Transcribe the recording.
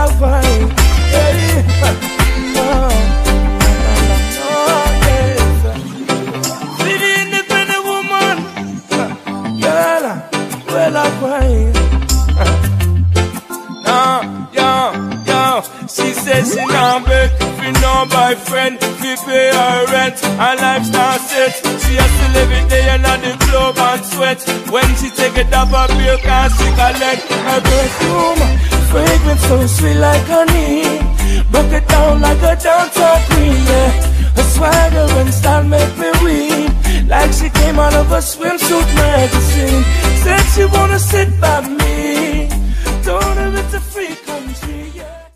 lover. Well, I'm She says she not beg know my friend we pay her rent Her lifestyle set She has to live it day under the globe and sweat When she take a dab of beer Can't she collect sweet like honey. Broke it down like a downtown queen, yeah. Her swagger and style make me weep. Like she came out of a swimsuit magazine. Said she wanna sit by me. Told her it's a freak.